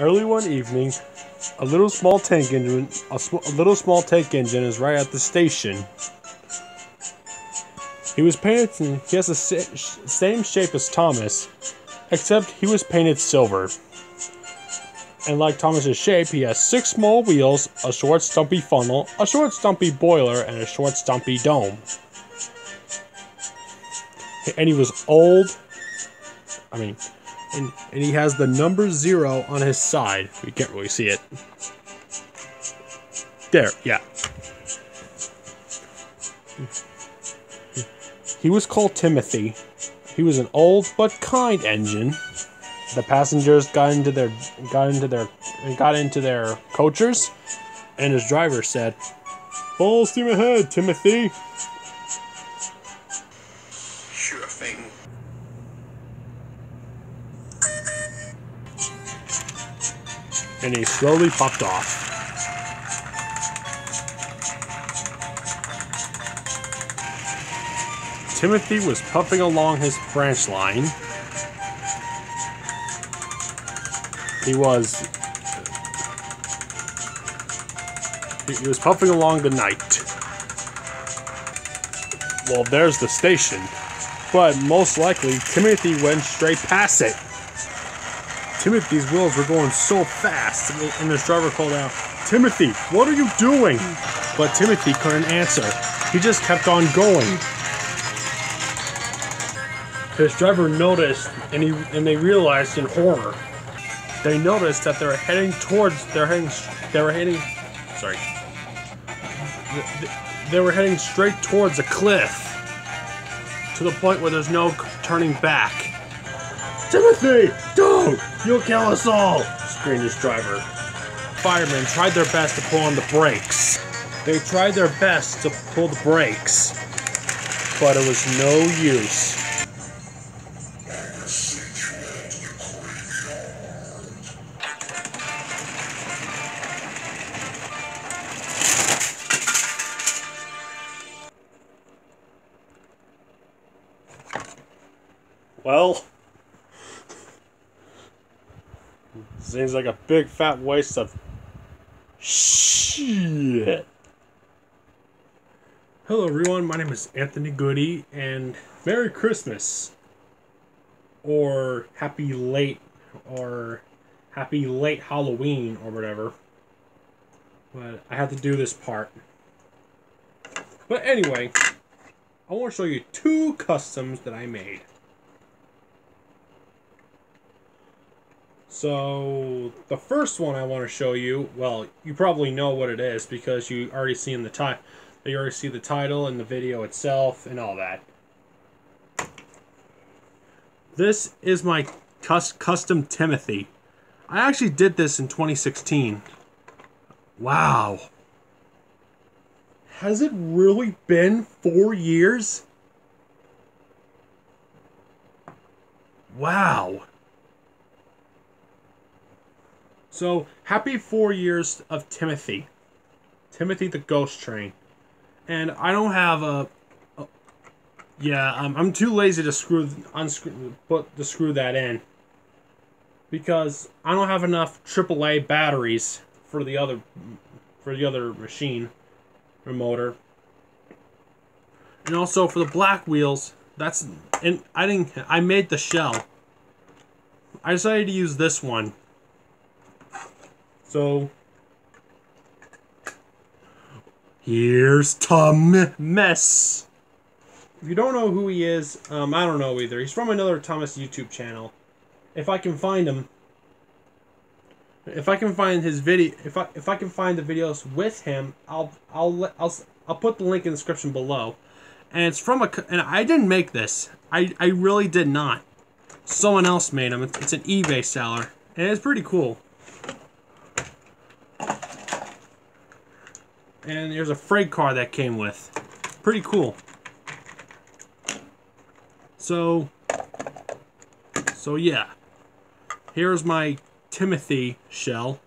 Early one evening, a little small tank engine, a, sm a little small tank engine is right at the station. He was painted. He has the sa same shape as Thomas, except he was painted silver. And like Thomas's shape, he has six small wheels, a short stumpy funnel, a short stumpy boiler, and a short stumpy dome. And he was old. I mean, and, and he has the number zero on his side. We can't really see it. There, yeah. He was called Timothy. He was an old but kind engine. The passengers got into their got into their got into their coachers, and his driver said, "Full steam ahead, Timothy." And he slowly popped off. Timothy was puffing along his branch line. He was he was puffing along the night. Well, there's the station. But most likely, Timothy went straight past it. Timothy's wheels were going so fast, and this driver called out, Timothy, what are you doing? But Timothy couldn't answer. He just kept on going. His driver noticed, and he and they realized in horror. They noticed that they're heading towards. They're heading. They were heading. Sorry. They were heading straight towards a cliff. To the point where there's no turning back. Timothy, don't! You'll kill us all! screamed his driver. Firemen tried their best to pull on the brakes. They tried their best to pull the brakes, but it was no use. Well, seems like a big fat waste of shit. Hello, everyone. My name is Anthony Goody, and Merry Christmas, or Happy Late, or Happy Late Halloween, or whatever. But I had to do this part. But anyway, I want to show you two customs that I made. So the first one I want to show you, well, you probably know what it is because you already seen the title. You already see the title and the video itself and all that. This is my cus custom Timothy. I actually did this in 2016. Wow. Has it really been four years? Wow. So, happy four years of Timothy. Timothy the Ghost Train. And I don't have a... a yeah, um, I'm too lazy to screw, unscrew, put, to screw that in. Because I don't have enough AAA batteries for the other, for the other machine, or motor. And also for the black wheels, that's, and I didn't, I made the shell. I decided to use this one so here's Tom Mess. If you don't know who he is, um, I don't know either. He's from another Thomas YouTube channel. If I can find him, if I can find his video, if I if I can find the videos with him, I'll I'll I'll I'll put the link in the description below. And it's from a and I didn't make this. I I really did not. Someone else made him. It's an eBay seller, and it's pretty cool. And there's a freight car that came with. Pretty cool. So, so yeah. Here's my Timothy shell.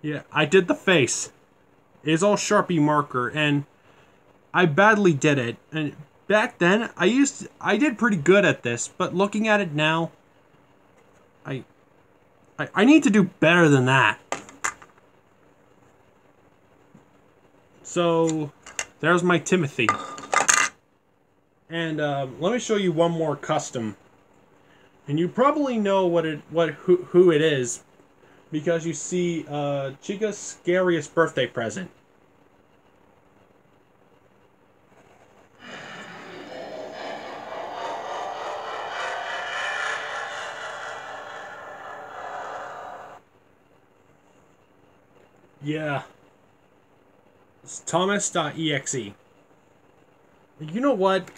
Yeah, I did the face. It's all Sharpie marker, and I badly did it. And back then, I used, I did pretty good at this, but looking at it now, I, I, I need to do better than that. So, there's my Timothy. And uh, let me show you one more custom. And you probably know what it what who, who it is because you see uh, Chica's scariest birthday present. Yeah. Thomas.exe. You know what?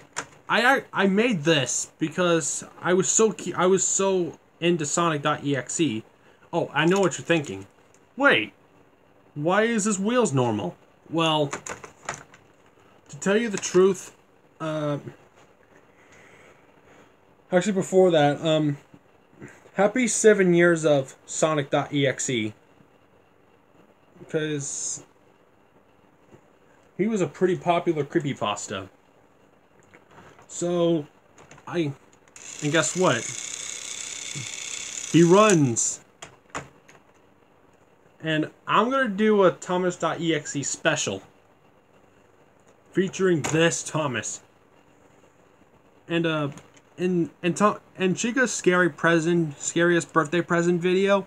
I, I I made this because I was so I was so into Sonic.exe. Oh, I know what you're thinking. Wait, why is his wheels normal? Well, to tell you the truth, uh, actually before that, um, happy seven years of Sonic.exe because he was a pretty popular creepypasta. So, I, and guess what? He runs. And I'm to do a Thomas.exe special. Featuring this Thomas. And, uh, and, and, and Chica's scary present, scariest birthday present video.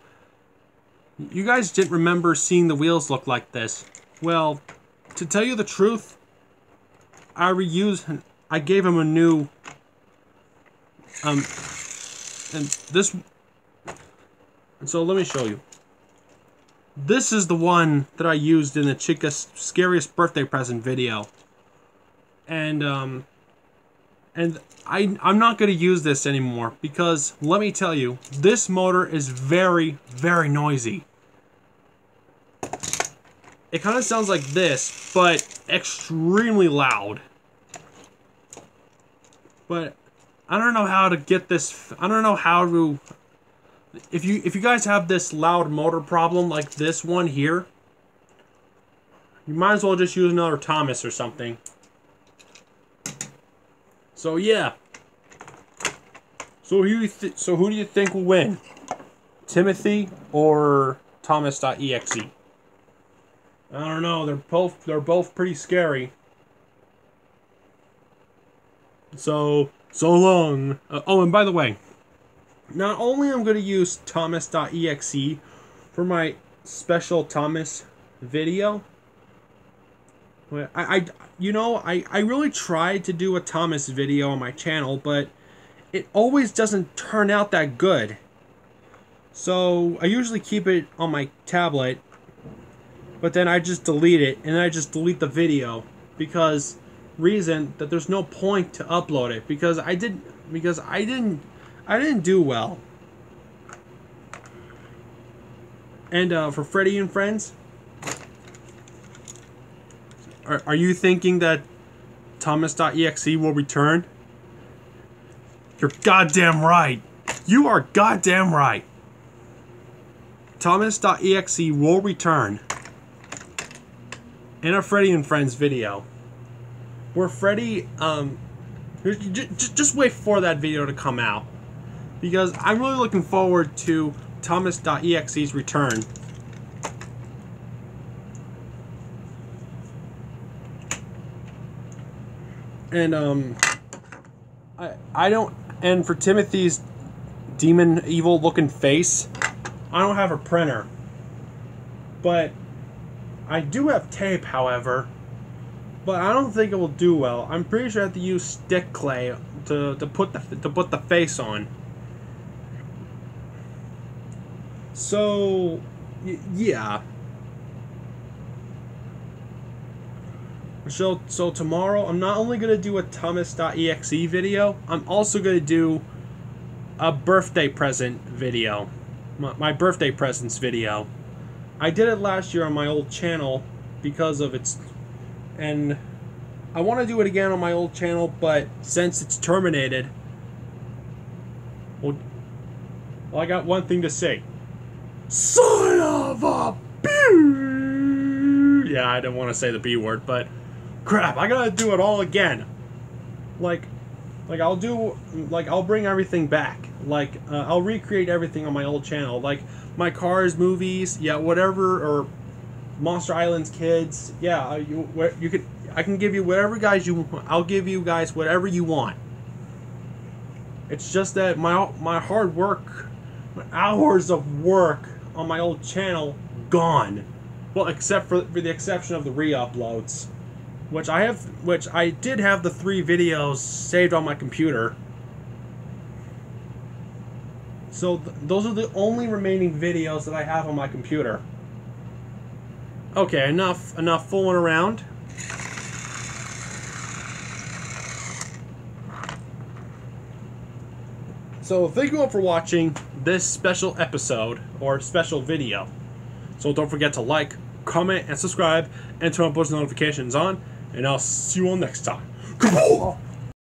You guys didn't remember seeing the wheels look like this. Well, to tell you the truth, I reused, I gave him a new, um, and this, and so let me show you. This is the one that I used in the Chica's scariest birthday present video. And, um, and I, I'm not going to use this anymore because, let me tell you, this motor is very, very noisy. It kind of sounds like this, but extremely loud. But I don't know how to get this. I don't know how to. If you if you guys have this loud motor problem like this one here, you might as well just use another Thomas or something. So yeah. So who so who do you think will win? Timothy or Thomas.exe? I don't know. They're both they're both pretty scary. So so long. Uh, oh, and by the way, not only I'm going to use Thomas.exe for my special Thomas video. I, I you know I, I really tried to do a Thomas video on my channel, but it always doesn't turn out that good. So I usually keep it on my tablet but then I just delete it and I just delete the video because reason that there's no point to upload it because I didn't because I didn't I didn't do well. And uh, for Freddy and friends, are, are you thinking that Thomas.exe will return? You're goddamn right. You are goddamn right. Thomas.exe will return in a Freddy and Friends video where Freddy, um, just, just wait for that video to come out because I'm really looking forward to Thomas.exe's return. And, um, I, I don't, and for Timothy's demon evil looking face, I don't have a printer. But I do have tape, however, but I don't think it will do well. I'm pretty sure I have to use stick clay to, to put the to put the face on. So, yeah. So, so tomorrow, I'm not only going to do a Thomas.exe video, I'm also going to do a birthday present video. My, my birthday presents video. I did it last year on my old channel because of its and I want to do it again on my old channel but since it's terminated well, well I got one thing to say. Son of a b yeah I didn't want to say the b word but crap I gotta do it all again. Like like I'll do like I'll bring everything back. Like uh, I'll recreate everything on my old channel, like my cars, movies, yeah, whatever, or Monster Island's kids. Yeah, you you could I can give you whatever guys you. I'll give you guys whatever you want. It's just that my my hard work, my hours of work on my old channel gone. Well, except for, for the exception of the re-uploads, which I have, which I did have the three videos saved on my computer. So th- those are the only remaining videos that I have on my computer. Okay, enough enough fooling around. So thank you all for watching this special episode or special video. So don't forget to like, comment, and subscribe, and turn on post notifications on. And I'll see you all next time. Kaboom!